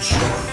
Sure.